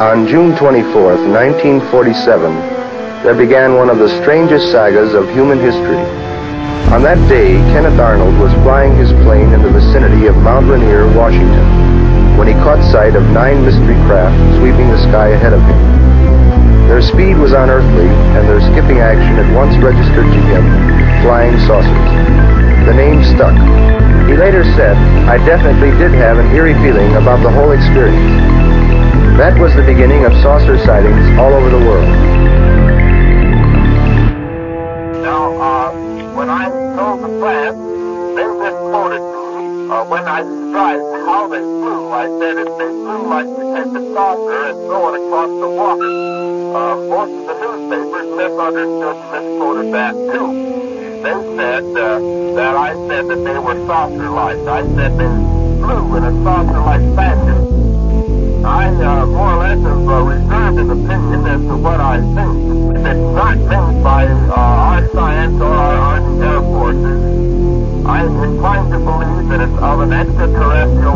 On June 24th, 1947, there began one of the strangest sagas of human history. On that day, Kenneth Arnold was flying his plane in the vicinity of Mount Rainier, Washington, when he caught sight of nine mystery craft sweeping the sky ahead of him. Their speed was unearthly, and their skipping action at once registered to him flying saucers. The name stuck. He later said, I definitely did have an eerie feeling about the whole experience. That was the beginning of saucer sightings all over the world. Now, uh, when I told the class, they quoted me. Uh, when I described how they flew, I said if they flew like a saucer and throw it across the water. Uh, most of the newspapers misunderstood and misquoted that too. They said uh, that I said that they were saucer-like. I said they flew in a saucer-like I not by our science or our Army Air Forces, I'm inclined to believe that it's of an extraterrestrial